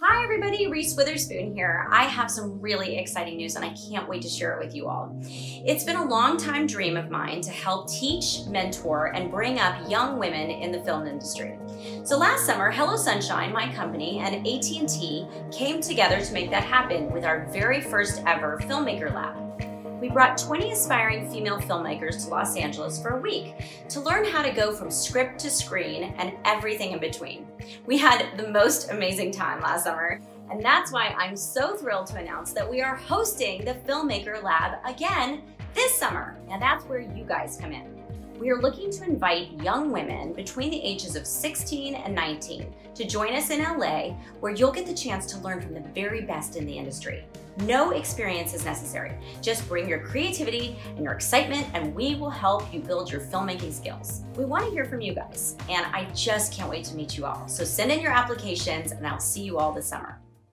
Hi everybody, Reese Witherspoon here. I have some really exciting news and I can't wait to share it with you all. It's been a long time dream of mine to help teach, mentor, and bring up young women in the film industry. So last summer, Hello Sunshine, my company, and AT&T came together to make that happen with our very first ever Filmmaker Lab we brought 20 aspiring female filmmakers to Los Angeles for a week to learn how to go from script to screen and everything in between. We had the most amazing time last summer, and that's why I'm so thrilled to announce that we are hosting the Filmmaker Lab again this summer. And that's where you guys come in we are looking to invite young women between the ages of 16 and 19 to join us in LA, where you'll get the chance to learn from the very best in the industry. No experience is necessary. Just bring your creativity and your excitement, and we will help you build your filmmaking skills. We want to hear from you guys, and I just can't wait to meet you all. So send in your applications, and I'll see you all this summer.